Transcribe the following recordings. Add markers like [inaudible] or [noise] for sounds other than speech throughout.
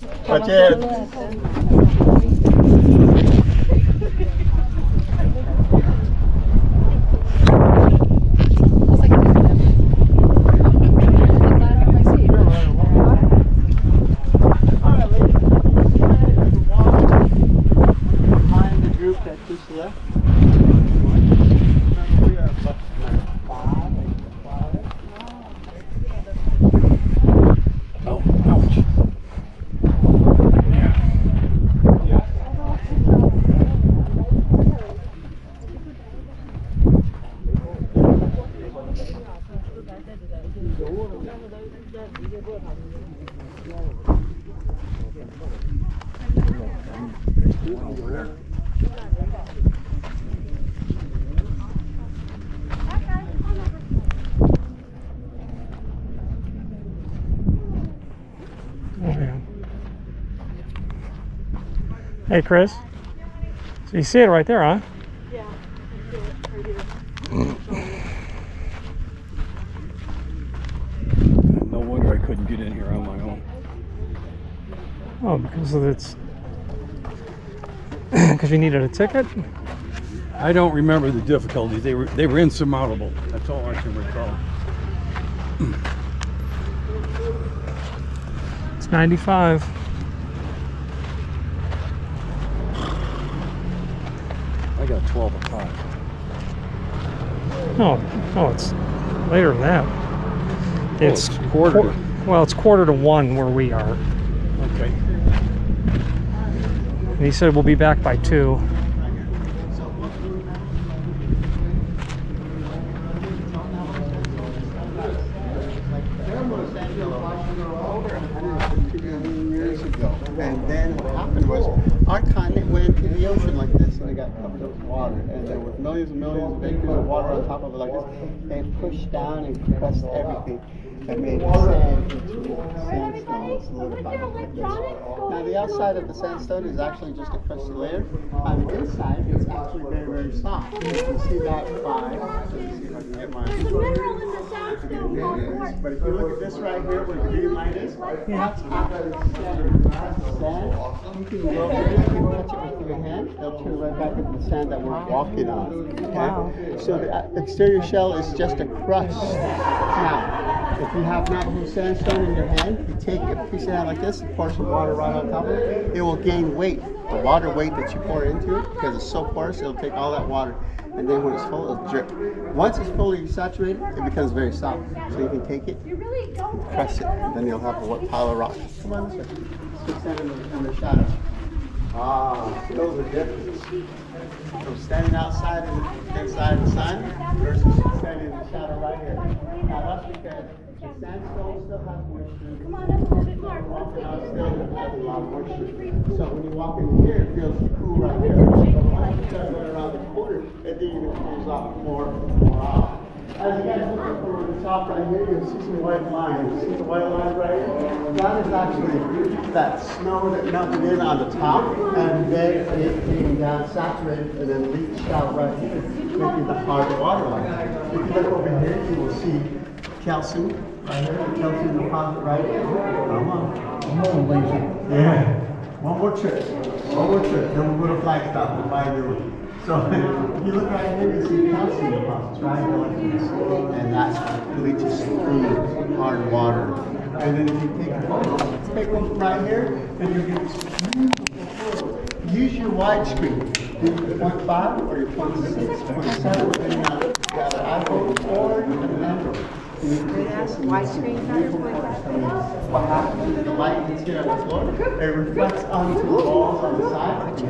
That's it. Hey, Chris. So you see it right there, huh? No wonder I couldn't get in here on my own. Oh, because of it's [coughs] because you needed a ticket. I don't remember the difficulties. They were they were insurmountable. That's all I can recall. It's 95. I got 12 o'clock. No, oh, it's later than that. It's it's quarter to- Well, it's quarter to one where we are. Okay. And he said we'll be back by two. years ago. And then what happened was our continent went into the ocean like this and it got covered up with water. And there were millions and millions of acres of water on top of it like this. They pushed down and compressed everything and made sand into sandstone like this. Now the outside of the sandstone is actually just a crusty layer. On the inside, it's actually very, very soft. You can see that by, let me see if I can get my The mineral in the sandstone but if you look at this right here where the green line is, that's actually sand. Sand. You can go over it, you touch it with your hand, it'll turn right back into the sand that we're walking on. Okay? So the uh, exterior shell is just a crust. Now, if you have natural sandstone in your hand, you take a piece of that like this, and pour some water right on top of it, it will gain weight. The water weight that you pour into it, because it's so porous, it'll take all that water. And then when it's full, it'll drip. Once it's fully saturated, it becomes very soft. So you can take it, press it, and then you'll have a wet pile of rocks. Come on this way. Stick that in the, in the shadow. Ah, those are different. From standing outside in inside the sun versus standing in the shadow right here. Now that's because the sandstone still has moisture. Come on up a little bit more. Walking out still has a lot of moisture. So when you walk in here, it feels cool right here. But once you start going around the corner, it then even cools off more. and Wow. As you guys look up over the top right here, you'll see some white lines. See the white lines right here? That is actually that snow that melted in on the top, and then it came down saturated and then leached out right here, making the hard water line. If you look over here, you will see calcium right here, the calcium deposit right here. Come on. Come on, Lisa. Yeah. [laughs] One more trip. One more trip. Then we'll go to Flagstaff and buy a new one. So if [laughs] you look right here, you see calcium deposits right here like this. And that leaches through hard water. And then if you take a photo, take one from right here, and you get this beautiful photo. Use your widescreen. Your 0.5 or your 0.6, 0.7, depending on uh, if you have an iPhone or an Android. What happens is the light hits here on the floor, it reflects onto the walls on the side. to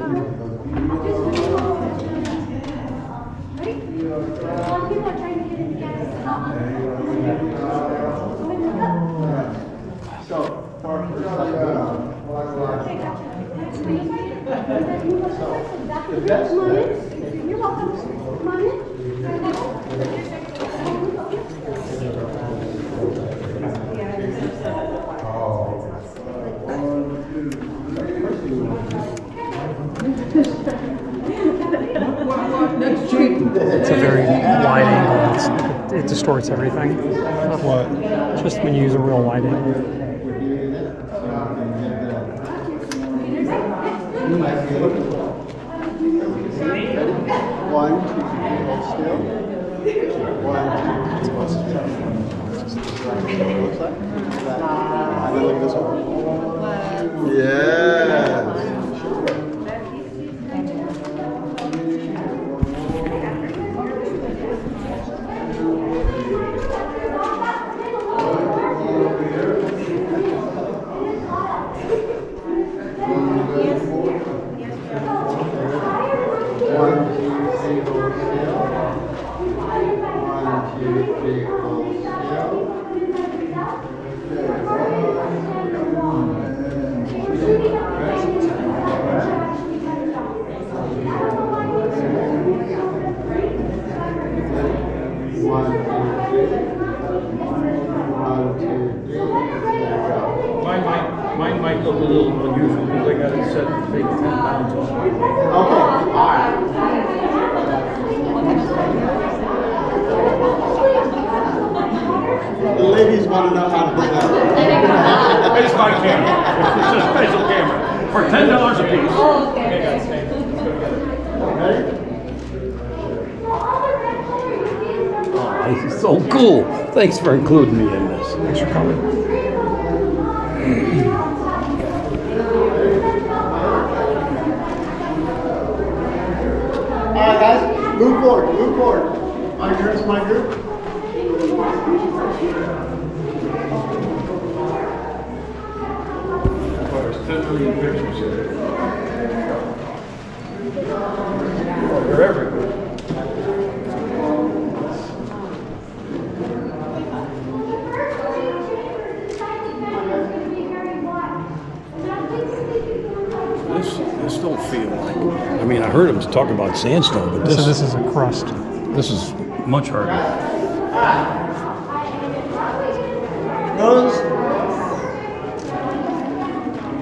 get in together. So, for. The best. You're welcome. Come on in. It's a very wide angle. It's, it, it distorts everything. What? Just when you use a real wide angle. Nice to look as well. Ready? One, two, three, hold still. One, two, three, hold still. And then look at this one. Yes. One, two, three, hold still. One, two, three, hold still. One, two, three. One, two, three. There you go. Mine might, mine might look a little unusual because I got it set to take 10 pounds off. Okay, all right. The ladies want to know how to do that. It's my camera. It's a special camera for ten dollars a piece. Ready? Oh, This is so cool. Thanks for including me in this. Thanks for coming. All right, guys, move forward, move forward. My group, my group. There's ten million pictures here. Oh, they're everywhere. This, this don't feel like, I mean, I heard him sandstone, but So this, this is a crust. this is much harder. Nose.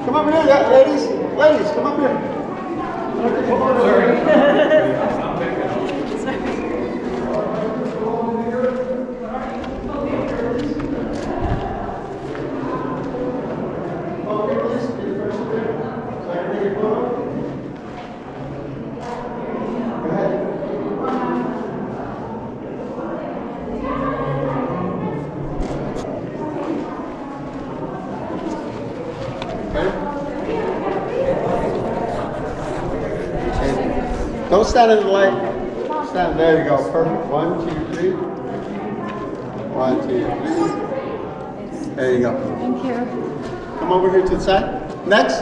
Come up here, ladies. Ladies, come up here. Okay, [laughs] please, get the first picture. So I can take your photo. Go ahead. And Don't stand in the light. Stand, there you go, perfect. One, two, three. One, two, three. There you go. Thank you. Come over here to the side. Next.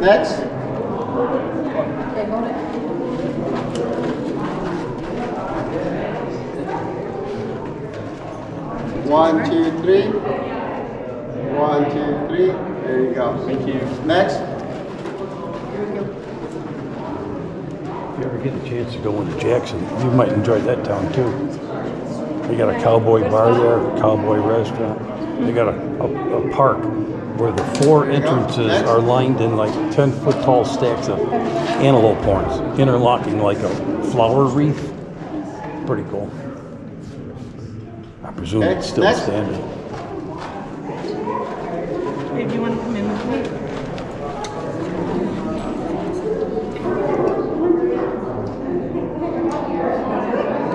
Next. One, two, three. One, two, three. There you go. Thank you. Next. If you ever get a chance to go into Jackson, you might enjoy that town too. They got a cowboy bar there, a cowboy restaurant. They got a, a, a park where the four entrances are lined in like 10 foot tall stacks of antelope horns, interlocking like a flower wreath. Pretty cool. I presume it's still standing. If you want to come in with me.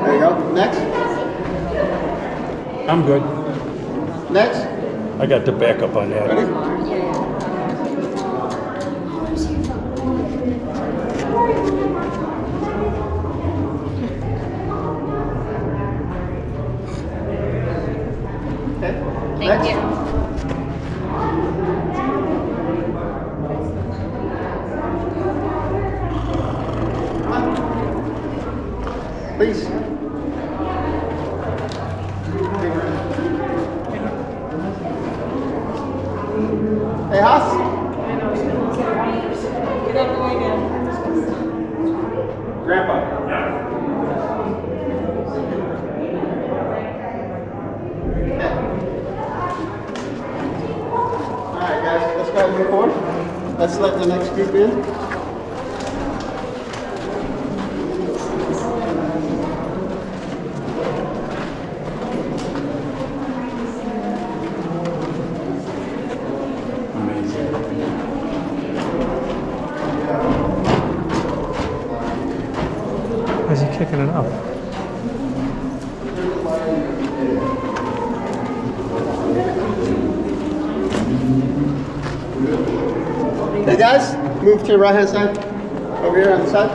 There you go. Next. I'm good. Next. I got the backup on that. Ready? Thank Next. you. Please. Hey, Haas. Get out of the way now. Grandpa. All right, guys, let's go ahead and move forward. Let's let the next group in. Amazing. How's he kicking it up? Hey guys, move to your right hand side. Over here on the side.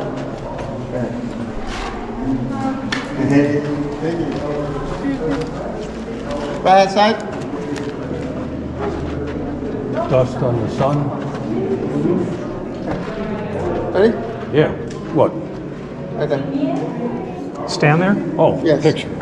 Hey. Right hand side. Dust on the sun. Ready? Yeah. What? Right there. Stand there? Oh, Yes. picture.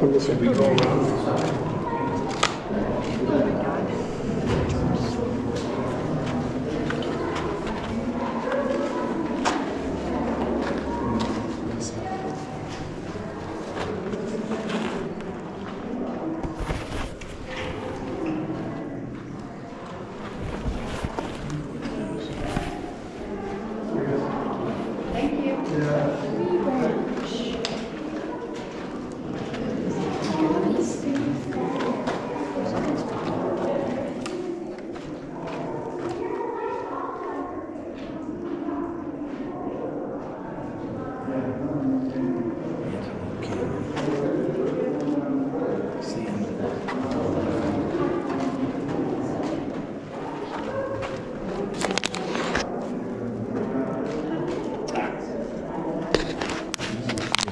Come this way.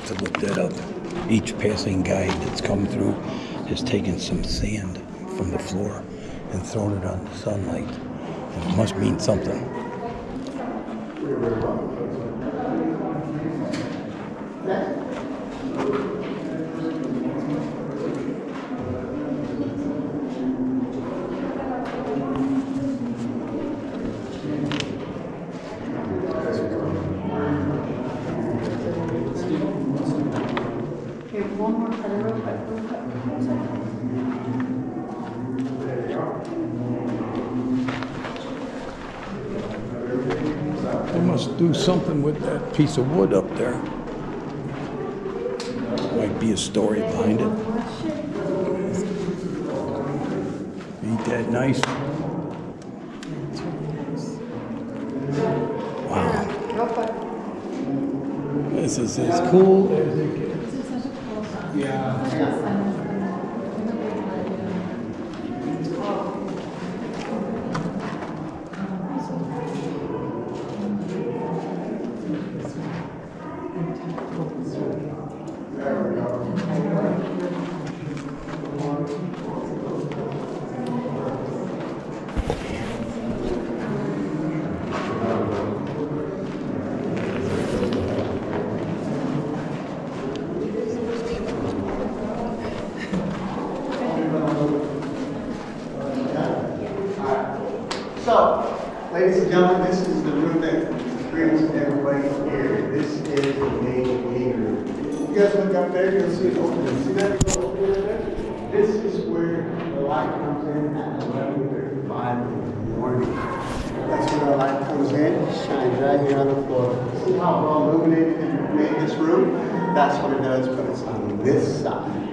have to look that up. Each passing guide that's come through has taken some sand from the floor and thrown it on the sunlight. It must mean something. They must do something with that piece of wood up there. Might be a story behind it. Ain't that nice? Wow. This is as cool as it gets. So, ladies and gentlemen, this is the room that brings everybody here. This is the main meeting room. You guys look up there, you'll see an opening. See that little opening there? This is where the light comes in at eleven thirty-five in the morning. That's where the light comes in, shines right here on the floor. See how well illuminated it made this room? That's what it does, but it's on this side.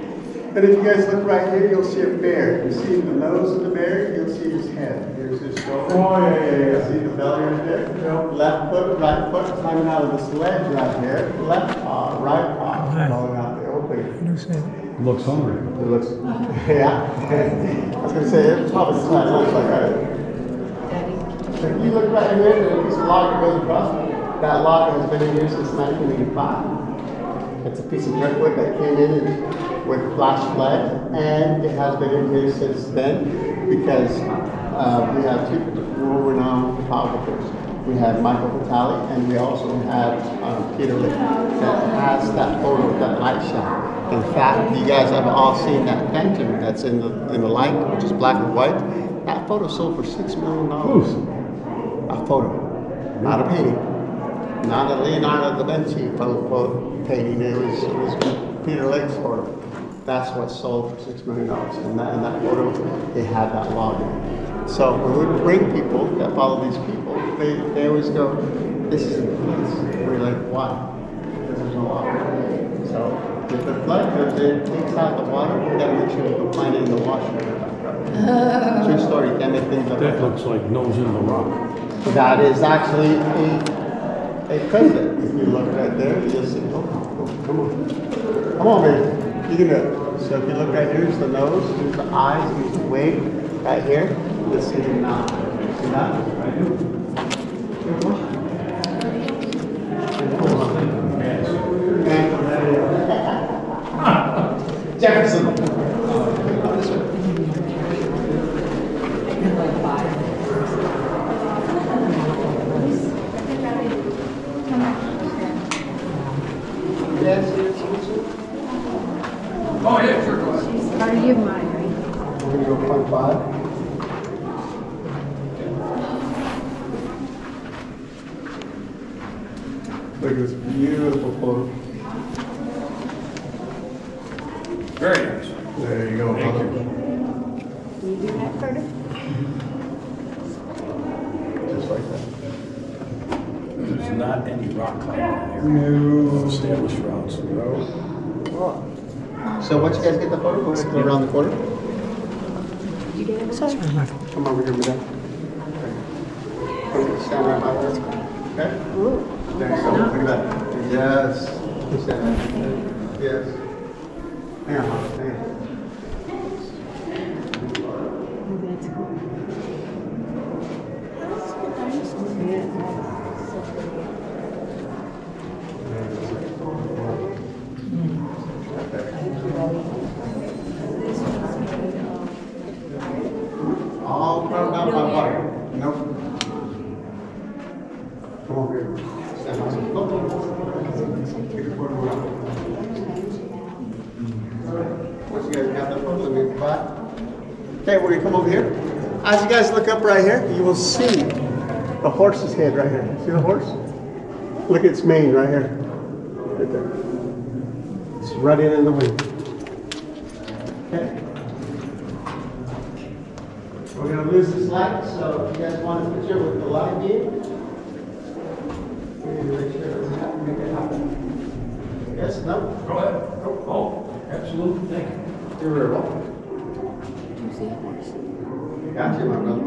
And if you guys look right here, you'll see a bear. You see the nose of the bear, you'll see his head. Here's his shoulder. Oh, yeah, yeah, yeah. See the belly right there? Nope. Left foot, right foot climbing out of the sledge right here. Left paw, right paw, Okay. going out the opening. You say- Looks hungry. It looks, [laughs] yeah. [laughs] I was gonna say, it probably smells looks like a. If you look right here, there's a piece of log that goes across. That log has been in here since nineteen eighty-five. It's a piece of driftwood that came in with flash flood, and it has been in here since then because uh, we have two world-renowned photographers. We have Michael Fatali, and we also have um, Peter Lik that has that photo of that light shot. In fact, you guys have all seen that phantom that's in the in the light, which is black and white. That photo sold for six million dollars. A photo, not a painting not a Leonardo da Vinci photo, photo painting. It was, it was Peter Lake's photo. That's what sold for six million dollars. And that, in that photo, they had that log. So when we bring people that follow these people, they, they always go, this isn't the place. We're like, why? Because there's no water. So if the flood comes in, takes out the water, we gotta make sure we can find it in the washer. [laughs] True story, can't make things up. That looks like nose in the rock. That is actually a, a president. If you look right there, you'll see, oh, oh, come on. Come on, baby. It. So if you look right here, here's the nose, here's the eyes, here's the wig, right here. This is the mouth. See that? Right here. Good one. And- Jefferson. Yes, yes, yes. Oh, yeah, sure, go ahead. Already give mine, right? We're gonna go point five. Look at this beautiful photo. Very nice. There you go. Thank you. Can you do that, Carter? Just like that. There's not any rock climbing in No. Established routes. No. So once you guys get the photo, go ahead and go around the corner. You get it? Sorry. Come over here, madam. Okay, Stand right by there. Okay? There you go. Look. Yes. Yes. Hang on, hang on. That's cool. Yeah. All carved out by water. Nope. Come over here. Stand by. Look. Take a photo around. Once you guys got the photo, let me back. Okay, we're gonna come over here. As you guys look up right here, you will see the horse's head right here. See the horse? Look at its mane right here. Right there. It's running in the wind. Okay? We're gonna lose this light, so if you guys want a picture with the light beam, we need to make sure we have to make it happen. Yes, no? Go ahead. Oh, oh, absolutely, thank you. You're very welcome. Got you, my brother.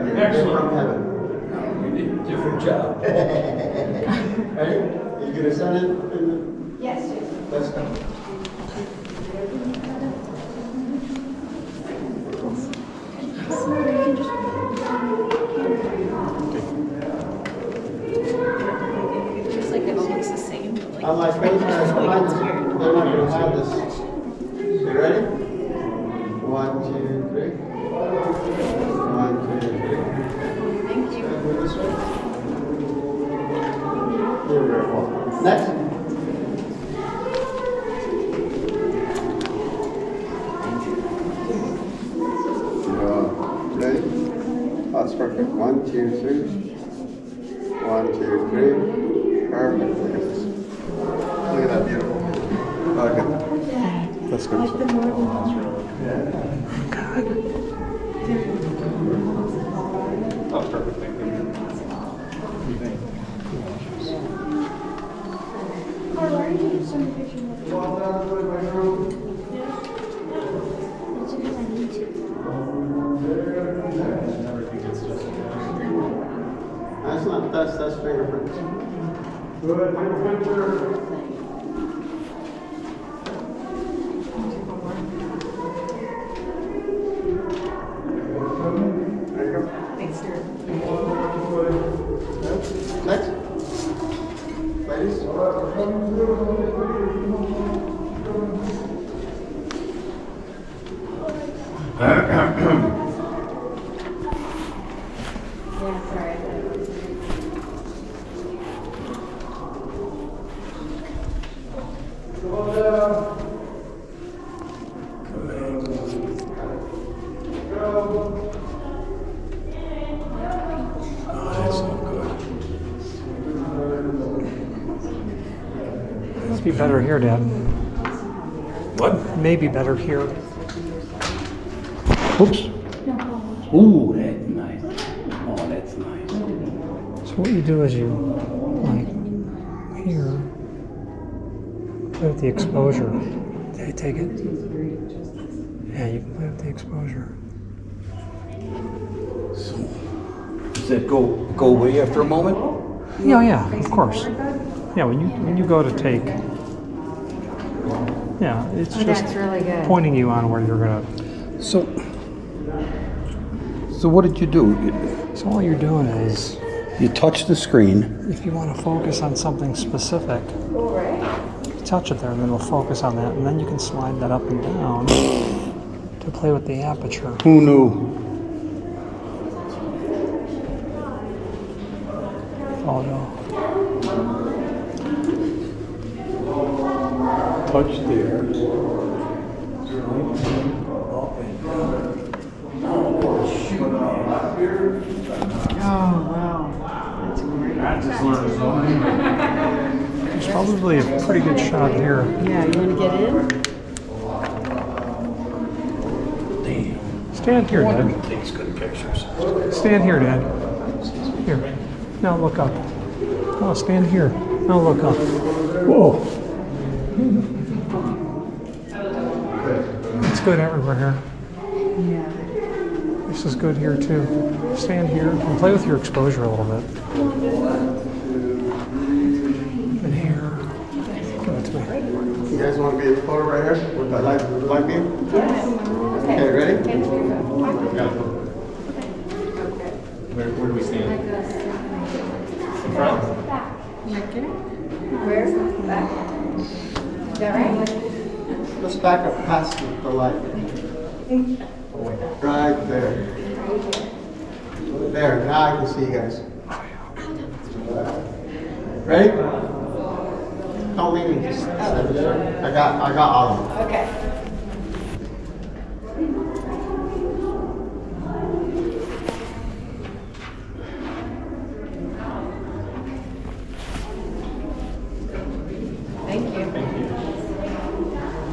Look at that. Look like you're Excellent. from heaven. You did a different job. [laughs] Hey, you gonna send it in the? Yes, yes. Let's go. Just like it all looks the same, but like. Unlike those guys behind us, they're not gonna have this. You ready? One, two, three. One, two, three. Thank you. And go this way. You're very welcome. Next. Uh, Ready? That's perfect. One, two, three. One, two, three. Perfect. Look at this. Look at that beautiful. Okay. That's good. That's perfect. Thank you. Carl, why are you send a picture of it? Well done, everybody, my room. It's because I need to. That's not, that's, that's fingerprints. Good. There you go. Thanks, sir. Next. Ladies. Yeah, sorry. Oh, that's not good. Must be better here, Dad. What? Maybe better here. Oops. Ooh, that's nice. Oh, that's nice. So what you do is you, like, here, with the exposure. They take it. Yeah, you can play with the exposure. Does that go go away after a moment? Yeah, oh, yeah, of course. Yeah, when you when you go to take, yeah, it's Oh, just that's really good. pointing you on where you're gonna. So, so what did you do? So all you're doing is, You touch the screen. if you want to focus on something specific, you touch it there, and then it'll focus on that, and then you can slide that up and down to play with the aperture. Who knew? Photo. Touch there. Oh, wow. That's great. There's probably a pretty good shot here. Yeah, you want to get in? Damn. Stand here, Dad. Takes good pictures. Stand here, Dad. Here. Now look up. No, stand here. Now look up. Whoa. It's good everywhere here. Yeah. This is good here too. Stand here and play with your exposure a little bit. And here. Give it to me. You guys want to be in the photo right here with the light, light beam? Yes. Okay, ready? Yeah. Where, where do we stand? In front? Where? Back. Is that right? Let's back up past the light. Right there. There, now I can see you guys. Ready? Don't leave me, just, I got, I got all of them. Okay.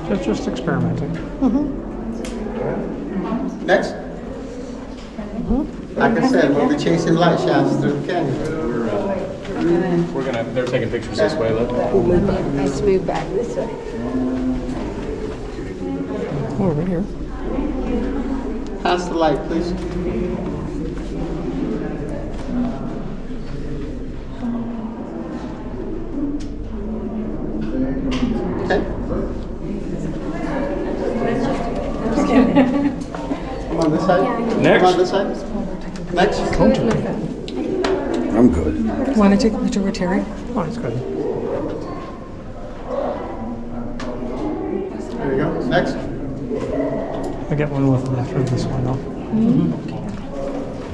Just, just experimenting. Next. Like I said, we'll be chasing light shafts through the canyon. We're, uh, we're gonna, they're taking pictures this way, look. Let's move back this way. Over here. Pass the light, please. Okay. Come on this side. Next. Come on this side. Next. I'm good. Want to take a picture with Terry? Oh, it's good. There you go. Next. I get one with after this one though.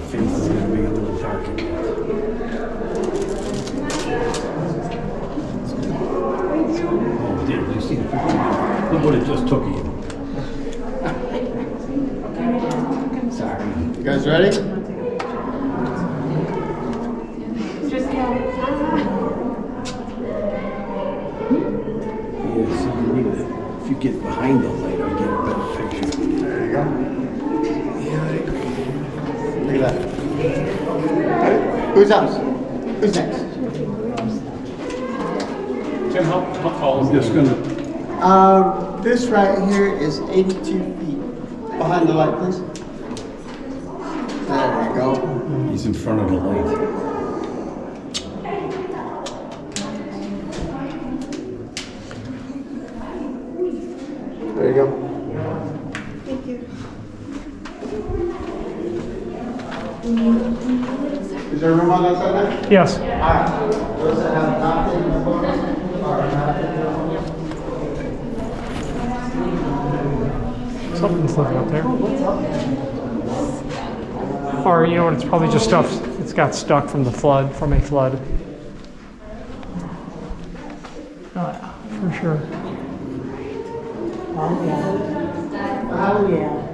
Face is gonna be a little dark again. Oh, dude, you see the picture? Look what it just took you. Sorry. You guys ready? Yeah, see, you need it. If you get behind the light, I'll get a better picture. There you go. Yeah, I agree. Look at that. Who's up? Who's next? Tim, how, how tall is I'm just this? gonna, Um, this right here is 82 feet. Behind the light, please. There you go. He's in front of the light. There you go. Thank you. Is there room on that side now? Yes. All right. Those that have not taken the photos, or not taken Something's living up there. Or you know what? It's probably just stuff. It's got stuck from the flood, from a flood. Oh, yeah, for sure. Oh, yeah. Oh, yeah.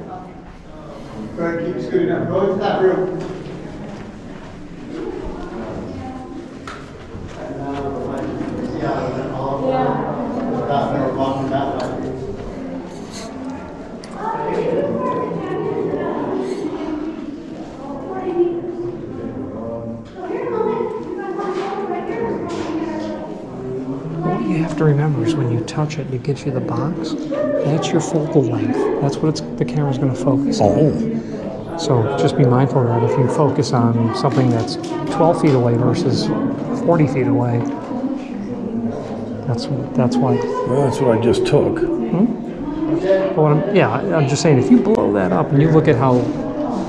Go ahead, keep scooting up. Go into that room. And now, like, see how they're all over. to remember is when you touch it, it gives you the box. That's your focal length. That's what it's, the camera's going to focus on. Oh, So just be mindful of that. If you focus on something that's 12 feet away versus 40 feet away, that's that's why. well, that's what I just took. Hmm? But what I'm, yeah, I'm just saying, if you blow that up and you look at how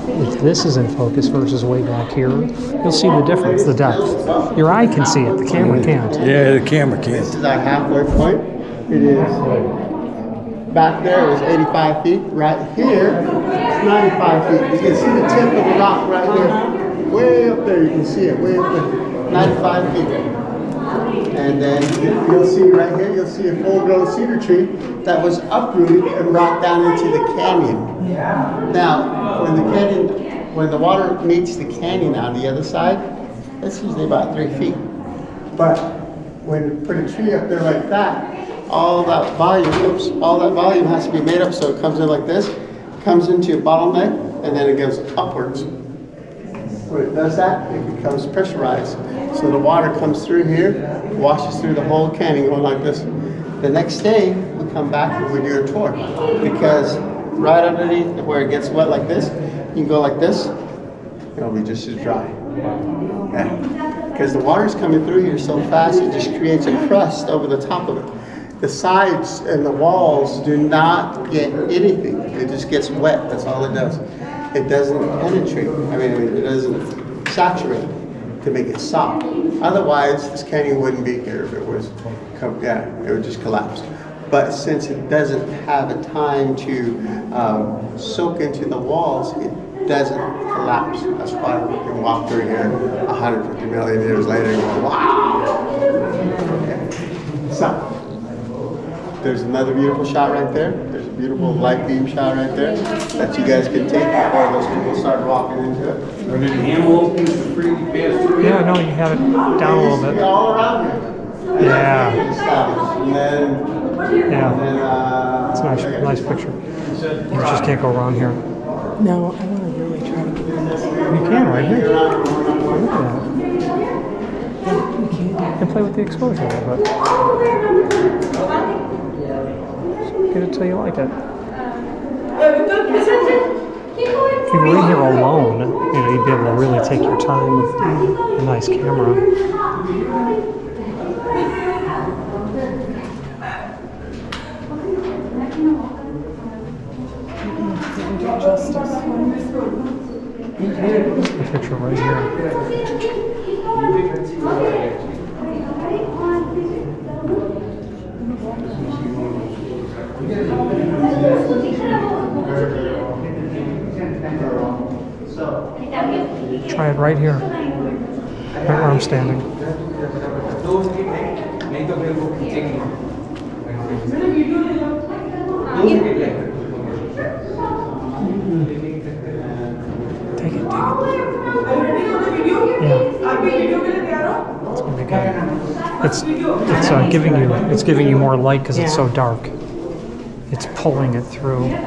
if this is in focus versus way back here, you'll see the difference, the depth. Your eye can see it, the camera can't. Yeah, the camera can't. is our halfway point. It is, back there is 85 feet. Right here, it's 95 feet. You can see the tip of the rock right here. Way up there, you can see it, way up there. 95 feet. And then you'll see right here, you'll see a full-grown cedar tree that was uprooted and brought down into the canyon. Yeah. Now, when the canyon, when the water meets the canyon on the other side, it's usually about three feet. But when you put a tree up there like that, all that volume, oops, all that volume has to be made up so it comes in like this, comes into a bottleneck, and then it goes upwards. When it does that, it becomes pressurized. So the water comes through here, washes through the whole canyon going like this. The next day, we come back and we do a tour. Because right underneath where it gets wet like this, you can go like this, it'll be just as dry. Yeah. Because the water's coming through here so fast, it just creates a crust over the top of it. The sides and the walls do not get anything. It just gets wet. That's all it does. It doesn't penetrate. I mean, it doesn't saturate to make it soft. Otherwise, this canyon wouldn't be here if it was, yeah, it would just collapse. But since it doesn't have a time to um, soak into the walls, it doesn't collapse. That's why we can walk through here 150 million years later and go, wow! Okay. So, there's another beautiful shot right there. There's a beautiful light beam shot right there that you guys can take before those people start walking into it. Are there ammo openings for free pass through? Yeah, no, you have it down a It used to little bit. all around here. Yeah. And then, and Yeah, then, uh. it's a nice, nice picture. You just can't go wrong here. No, I want to really try to get in this. You can right here. Look at that. You can play with the exposure a little bit. Get it till you like it. If you were in here alone, you know, you'd be able to really take your time with a nice camera. The picture right here. Try it right here. Right where I'm standing. Take it, take it. Yeah. It's gonna be good. It's it's uh, giving you it's giving you more light because it's so dark. It's pulling it through. Yes.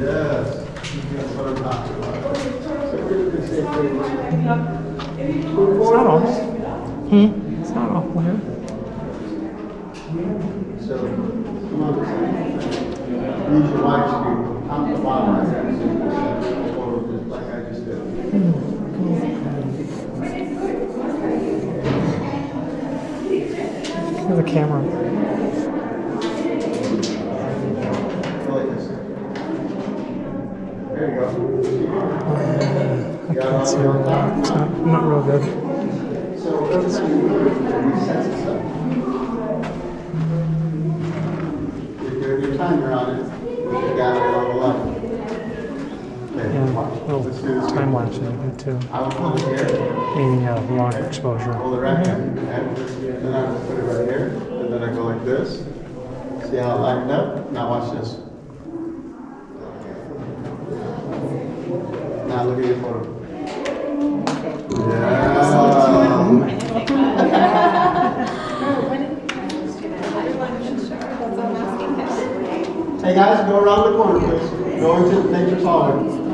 That's what I'm talking about. So we're gonna say pretty much- It's not all. Hmm? It's not all here. So, come on. Use your wide screen, top to bottom. Or just like I just did. Here's the camera. Go like this. There you go. I can't see all that. It's not, not real good. So every time you move, it resets itself. You're doing your timer on it. You got it on the left. Okay, Yeah, watch. little Let's do this. time lapse is good too. I will put it here. Meaning uh, longer exposure. Hold it right here, and then I will put it right here, and then I go like this. See how it lined up? Now watch this. Now look at your photo. Yeah. Hey guys, go around the corner, please. Go into Nature's Hallway. How's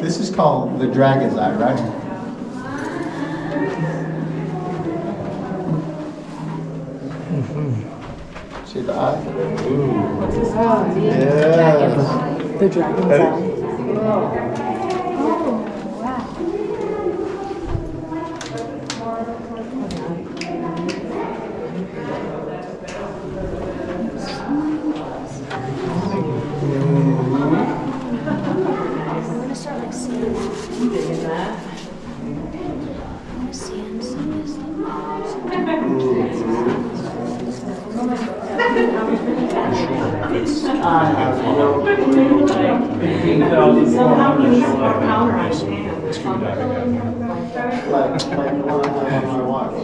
This is called the dragon's eye, right? Mm-hmm. See the eye? Oh, yes. The dragon's eye. I'm gonna start like seeing. I'm gonna see and see this. So how can you support counter on? Like, like the one I have on my watch.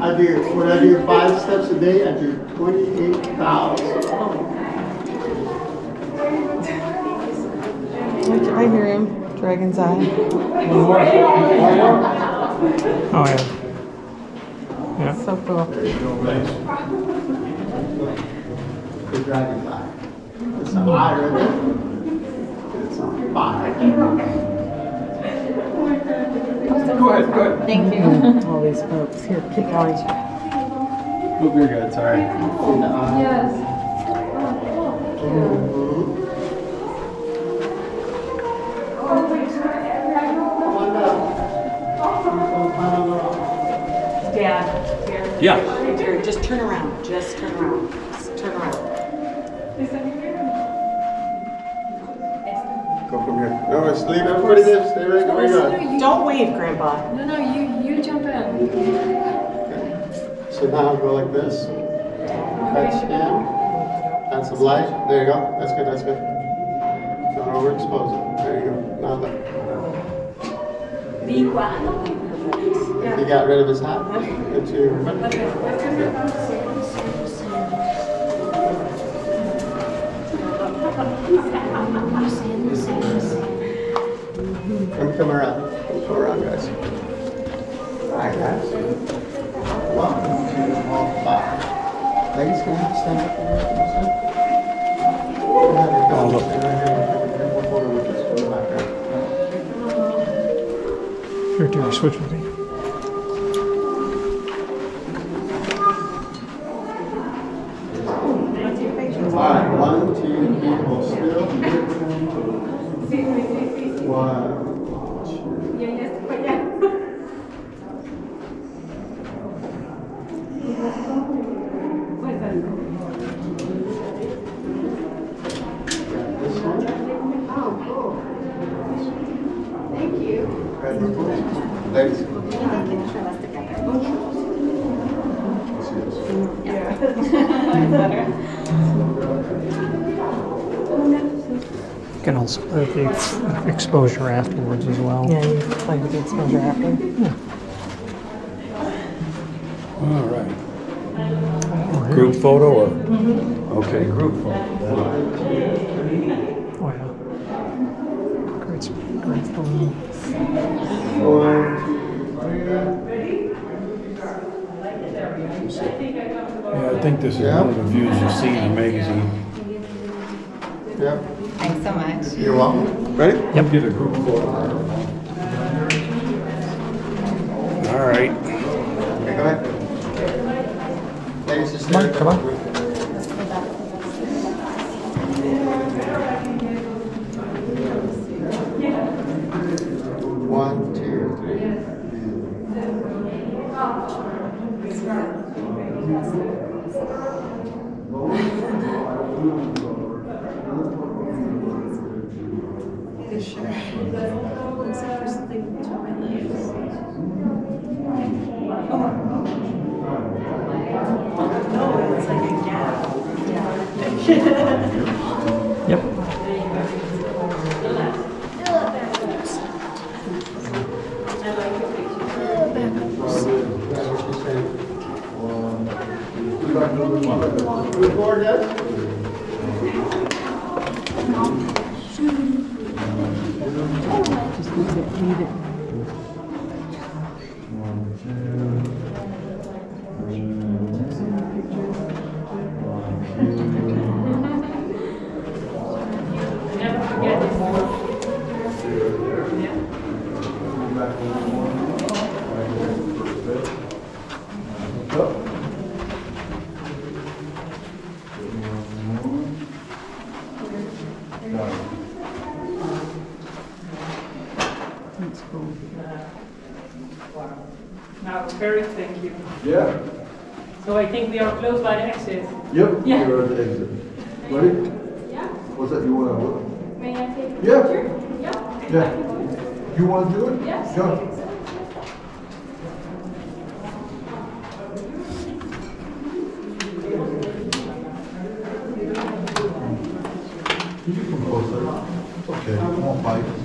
I do, when I do five steps a day, I do twenty-eight thousand. I hear him, dragon's eye. Oh, yeah. Yeah. So cool. The dragon's eye. It's an eye right there. It's on fire. Go ahead, go ahead. Thank you. All these folks, here, keep going. Oop, you're good, sorry. In the eye. Yes. Come on. Dad, here. Yeah. Here, just turn around, just turn around, here. No, just leave everybody there. Stay right where you are. Don't wave, Grandpa. No, no, you, you jump in. So now go like this. That's him. That's some light. There you go. That's good. That's good. Don't overexpose it. There you go. Now look. Be quiet. He got rid of his hat. Good too. Come, come around. Come, come around, guys. Hi, guys. One, two, five. Ladies, can you stand up for me? Oh, look. Here, Terry, switch with me. You uh, can the ex- exposure afterwards as well. Yeah, you play with the exposure after. Hmm. All right. Oh, group photo or? Okay, group photo. Oh, yeah. Great, s- great photo. One, two, three. Yeah, I think this is one of the views you see in the magazine. Yep. Thanks so much. You're welcome. Ready? Yep. Get a group photo. All right. Okay, go ahead. Ladies, just Come on, come on. One, two, three. Yep. Record that? Never forget this. Now, very thank you. Yeah, So I think we are close by the exit. yep, Yeah. you're at the exit. Ready? Yeah. What's that, you wanna, May I take a Yeah. picture? Yeah. yeah, you wanna do it? Yes. Go. You can come closer. It's okay, come on, Mike.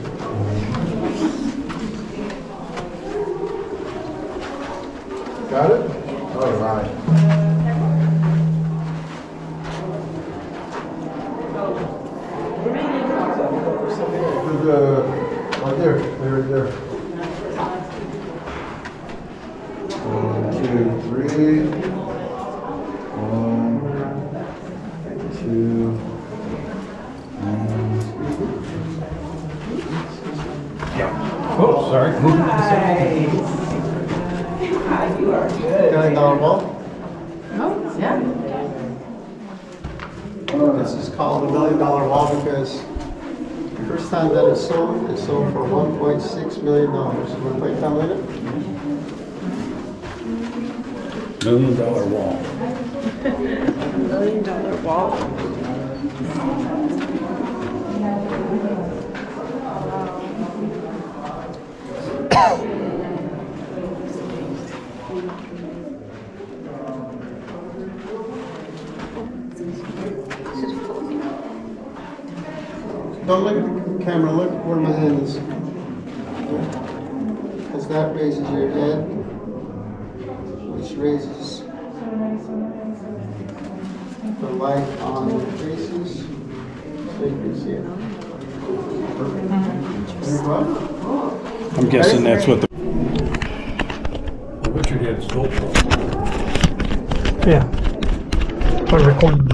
The light on your faces, so you can see it. Very. I'm guessing that's what the. Richard had his GoPro. Yeah. But recording.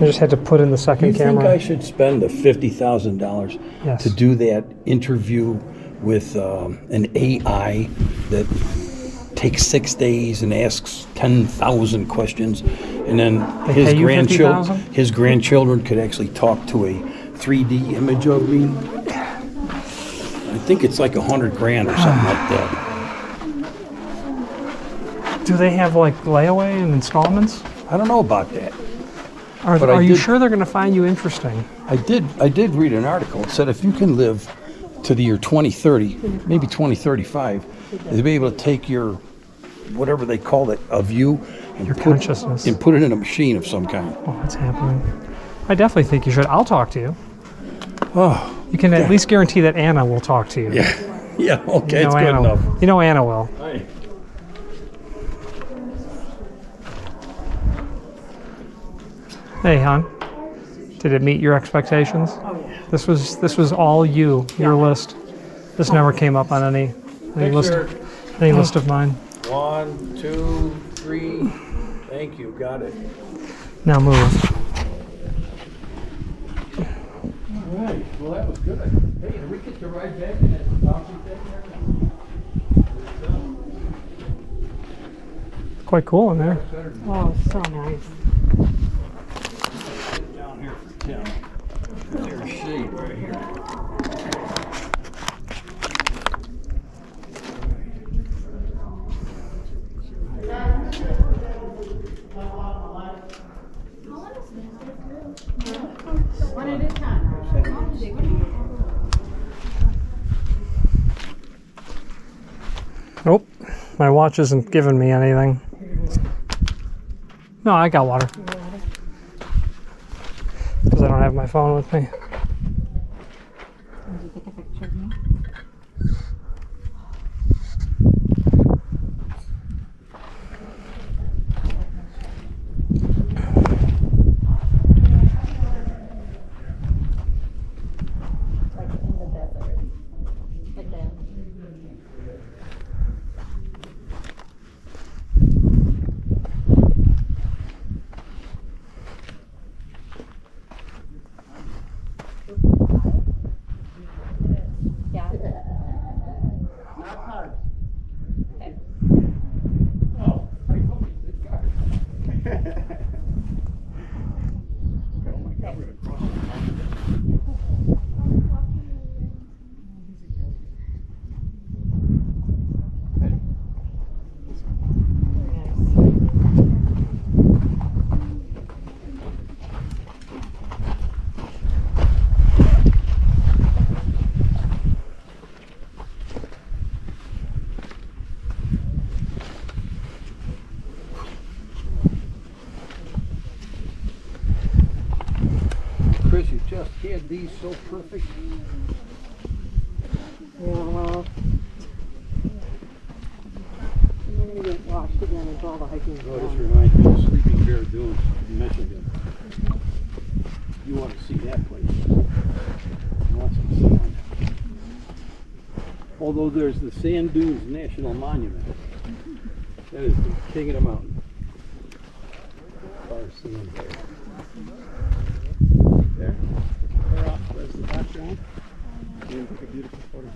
I just had to put in the Do second you think camera. I should spend the fifty thousand dollars Yes. to do that interview with um, an AI that takes six days and asks ten thousand questions, and then They his grandchildren, his grandchildren could actually talk to a 3D image of me. I think it's like a hundred grand or something like that. [sighs] Do they have like layaway and installments? I don't know about that. Are, are you did- sure they're going to find you interesting? I did I did read an article. It said if you can live to the year 2030, maybe 2035, they'll be able to take your whatever they call it of you and Your put, consciousness. and put it in a machine of some kind. Oh, what's happening? I definitely think you should. I'll talk to you. Oh, You can at least guarantee that Anna will talk to you. yeah. [laughs] Yeah, okay, you it's know good Anna, enough. You know Anna will. Hey. Hey, hon. Did it meet your expectations? Oh yeah. This was this was all you, your list. This never came up on any any list any list of mine. One, two, three. Thank you. Got it. Now move. All right. Well, that was good. Hey, did we get to ride back in that bouncy thing there? Quite cool in there. Oh, so nice. Down here for Tim. There's shade right My watch isn't giving me anything. No, I got water. Because I don't have my phone with me. Did you take a picture of me? Chris, you just had these so perfect. Yeah, well. I'm gonna get washed again and all the hiking. Oh, this reminds me of Sleeping Bear Dunes in Michigan. You want to see that place. You want some sand. Although there's the Sand Dunes National Monument. That is the king of the mountain. Far sand. There. There off, there's the background. You took a beautiful photo.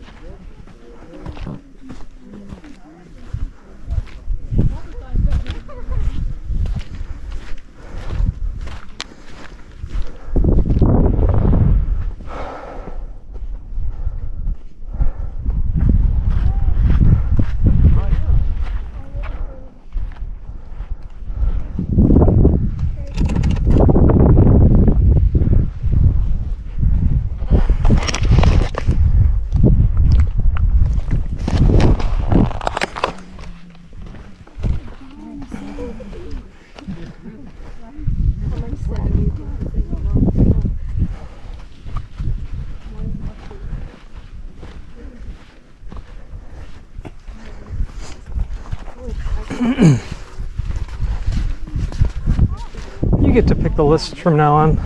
You get to pick the lists from now on.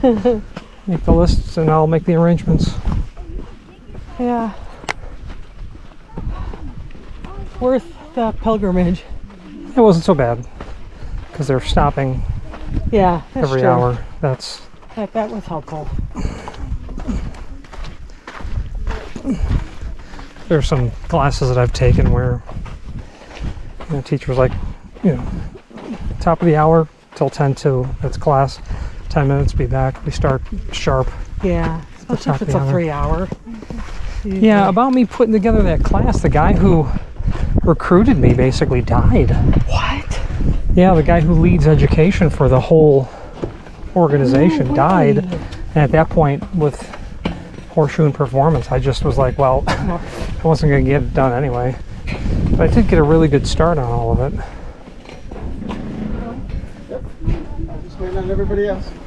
[laughs] make the lists and I'll make the arrangements. Yeah. Worth the pilgrimage. It wasn't so bad because they're stopping Yeah, every true. hour. That's That, that was helpful. there's some classes that I've taken where you know, teacher was like, you know, top of the hour till 10 to that's class. 10 minutes, be back. We start sharp. Yeah, especially if it's a hour. three hour. Yeah, about me putting together that class, the guy who recruited me basically died. What? Yeah, the guy who leads education for the whole organization died. And at that point, with Horseshoe and Performance, I just was like, well, I wasn't going to get it done anyway. But I did get a really good start on all of it. On everybody else.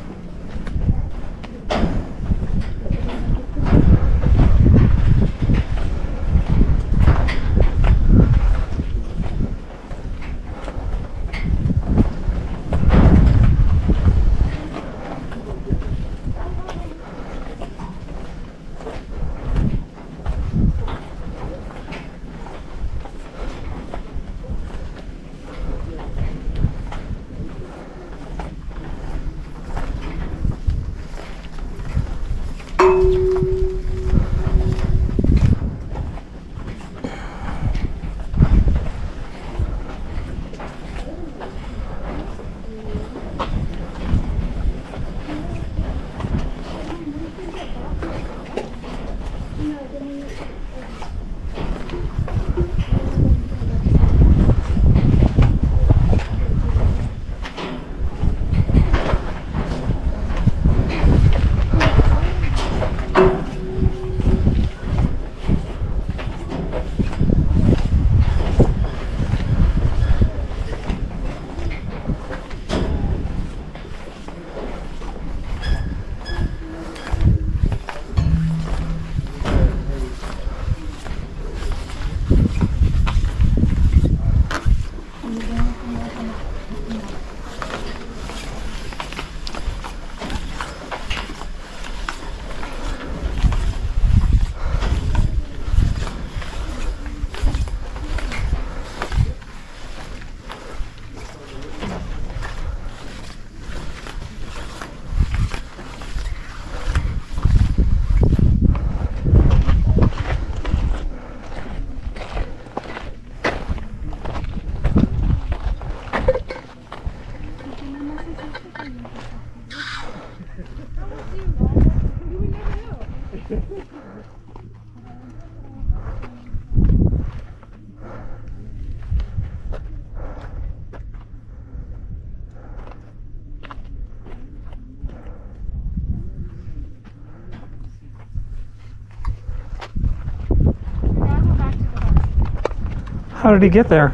How did he get there?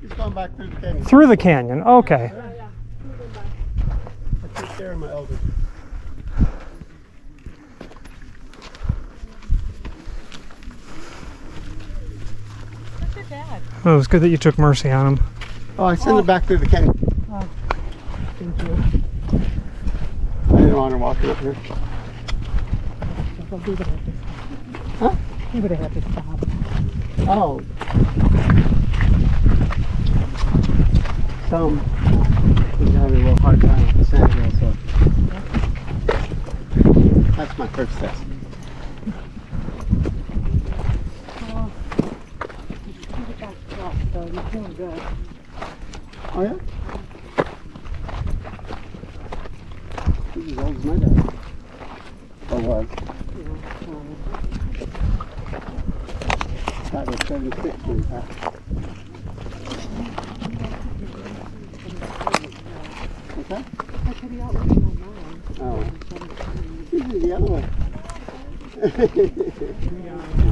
He's going back through the canyon. Through the canyon. Okay. I took care of my elders. Well, oh, it was good that you took mercy on him. Oh, I sent him back through the canyon. Oh. Thank you. I didn't want her walking up here. Well, he would have to stop. Huh? He would have had to stop. Oh. Some was having a little hard time with the sand hill, so. That's my first test. Oh, yeah? He's as old as my dad. Or was. That was 76 when he passed. What's that? I could be out looking on mine. Oh. Usually the other way. [laughs]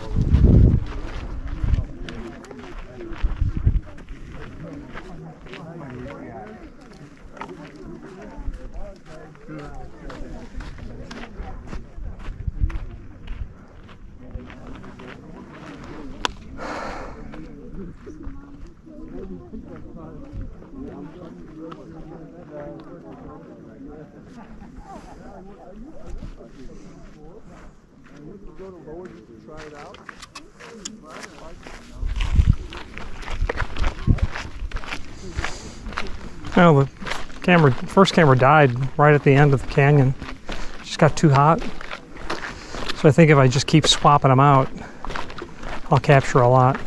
camera, first camera died right at the end of the canyon. Just got too hot. So I think if I just keep swapping them out, I'll capture a lot.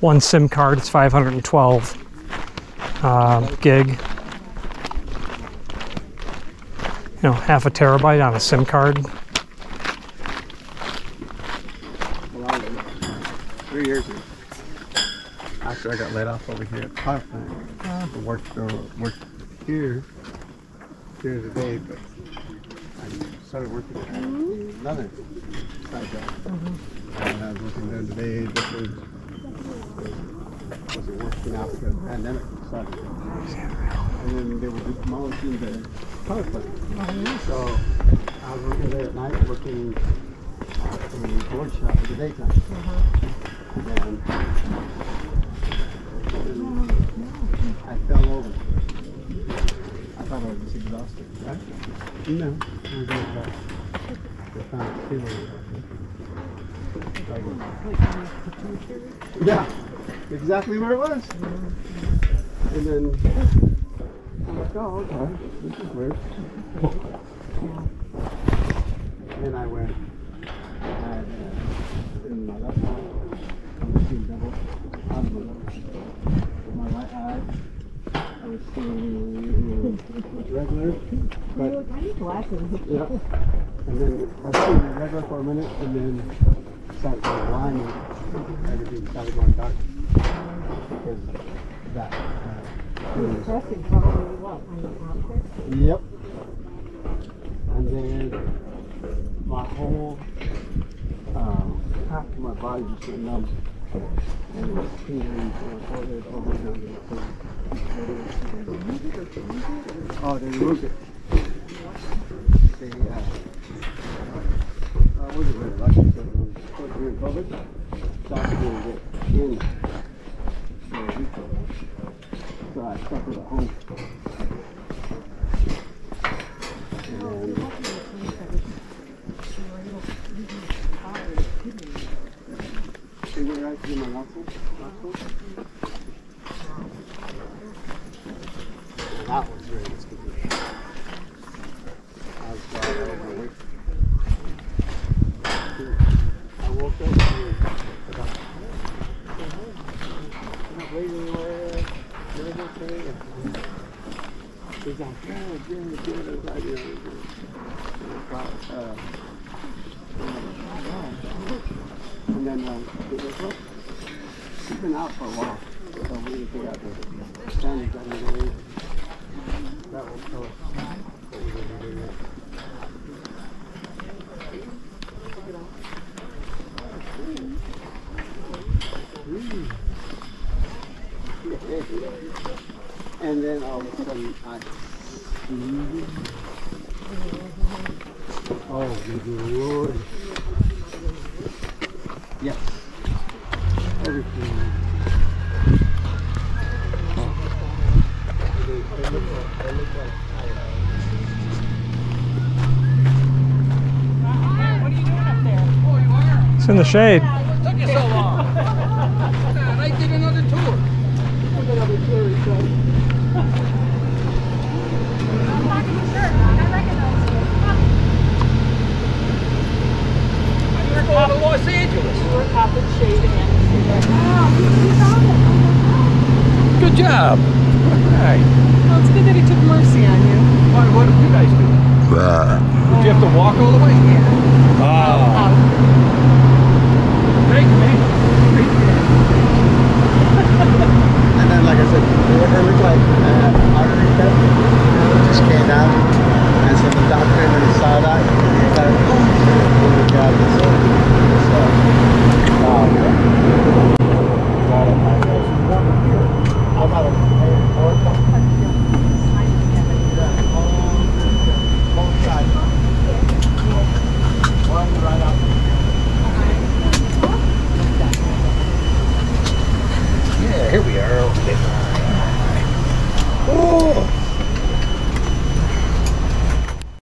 One SIM card, it's 512 uh, gig. You know, half a terabyte on a SIM card. Well, I was three years ago. After I got laid off over here at power plant, I worked, uh, worked here during the day, but I started working at another side job. And I was working during the day, this was, wasn't working out because the pandemic started. And then they do promotion the power plant. So I was working there at night, working uh, in the board shop in the daytime. And I fell over. I thought I was just exhausted, right? No, I just uh, just kind of feeling Yeah, exactly where it was. And then I'm like, oh, okay, this is weird. And I went, I had uh, in my left eye, I was seeing double out of my left. My right eye, I was seeing regular, but i need yeah. And then I was seeing regular for a minute, and then started going blind, and everything started going dark because that. Uh, feeling. Pressing probably what, on the? Yep. And then my whole um, half of my body just went numb. And it was tingling from my forehead all the way down to the face. Oh, they removed it. They wasn't very lucky because it was close during COVID. So I couldn't get in. So I stuck home was very good. I was glad I was awake. I woke up and about, I'm not waiting anywhere. Everything's okay. He's been out for a while. So we need to out standards that we're going to That will tell us what we're going to do next. And then all of a sudden I Oh, good lord. Yes. Everything. It's in the shade.